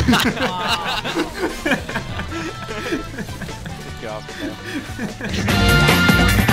Good job.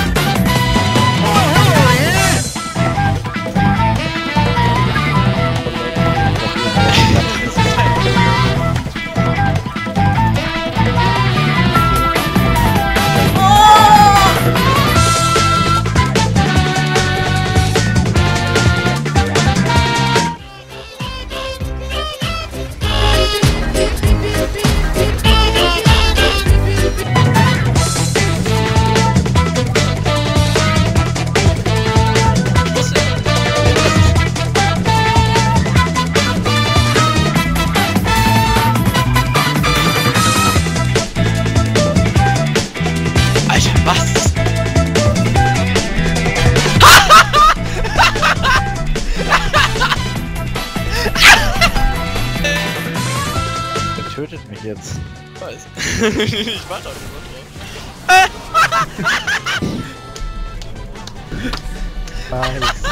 Tötet mich jetzt. Was? ich war doch nicht Nice.